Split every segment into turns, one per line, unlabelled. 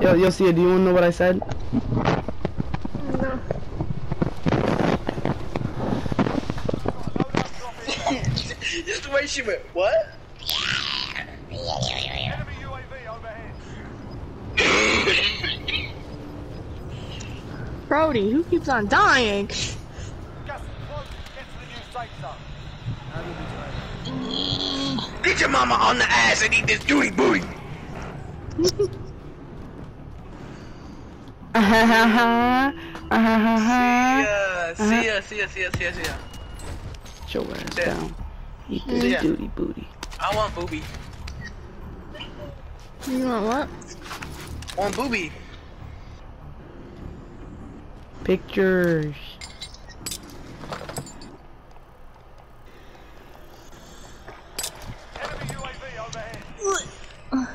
yo, see, do you want to know what I said?
No.
Just the way she went, what?
Enemy UAV overhead.
Brody, who keeps on dying?
Gas is closing. Get to the new safe zone.
Get your mama on the ass and eat this duty booty.
Ha ha ha. Ha ha ha.
See ya, see ya, see ya, see ya, see ya.
Get your ass
Yeah.
down. Eat this
Yeah.
duty booty.
I want booby.
You want what?
I want booby.
Pictures.
Enemy UAV overhead.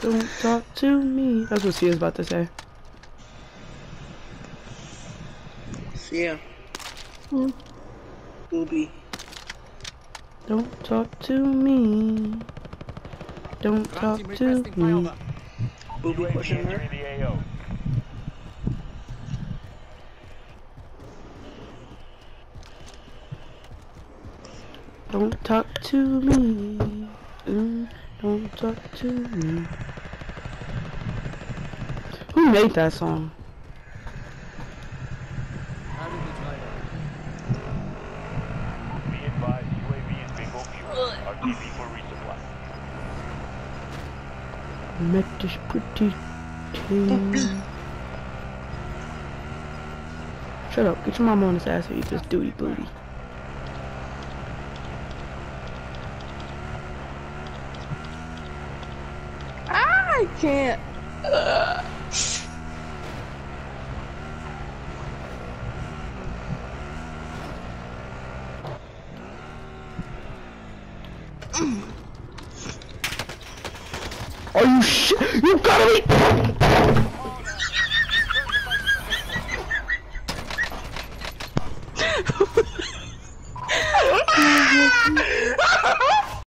Don't talk to me. That's what Sia's about to say.
See ya.
Hmm.
Booby.
Don't talk to me. Don't talk to me.
Booby
UAV
question mark.
entering the AO.
Don't talk to me. Mm, don't talk to me. Who made that song?
Be advised, UAV is bingo fuel. RTB for resupply.
Met this pretty thing. Shut up. Get your mama on this ass and eat this duty booty.
I can't.
Are you shit? You gotta be.